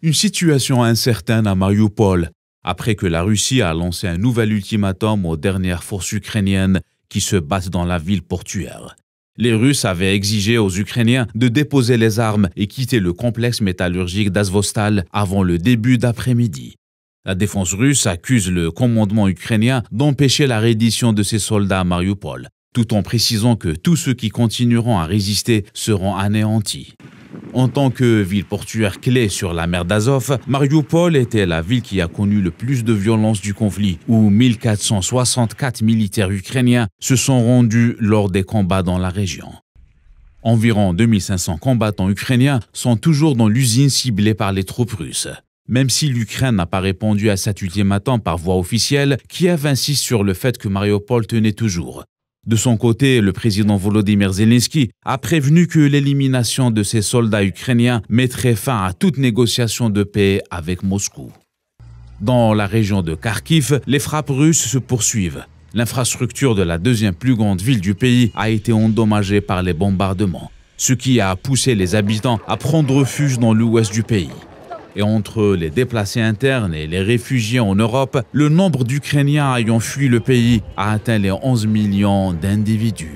Une situation incertaine à Mariupol, après que la Russie a lancé un nouvel ultimatum aux dernières forces ukrainiennes qui se battent dans la ville portuaire. Les Russes avaient exigé aux Ukrainiens de déposer les armes et quitter le complexe métallurgique d'Azvostal avant le début d'après-midi. La défense russe accuse le commandement ukrainien d'empêcher la reddition de ses soldats à Mariupol, tout en précisant que tous ceux qui continueront à résister seront anéantis. En tant que ville portuaire clé sur la mer d'Azov, Mariupol était la ville qui a connu le plus de violence du conflit, où 1464 militaires ukrainiens se sont rendus lors des combats dans la région. Environ 2500 combattants ukrainiens sont toujours dans l'usine ciblée par les troupes russes. Même si l'Ukraine n'a pas répondu à cet ultimatum par voie officielle, Kiev insiste sur le fait que Mariupol tenait toujours. De son côté, le président Volodymyr Zelensky a prévenu que l'élimination de ses soldats ukrainiens mettrait fin à toute négociation de paix avec Moscou. Dans la région de Kharkiv, les frappes russes se poursuivent. L'infrastructure de la deuxième plus grande ville du pays a été endommagée par les bombardements, ce qui a poussé les habitants à prendre refuge dans l'ouest du pays. Et entre les déplacés internes et les réfugiés en Europe, le nombre d'Ukrainiens ayant fui le pays a atteint les 11 millions d'individus.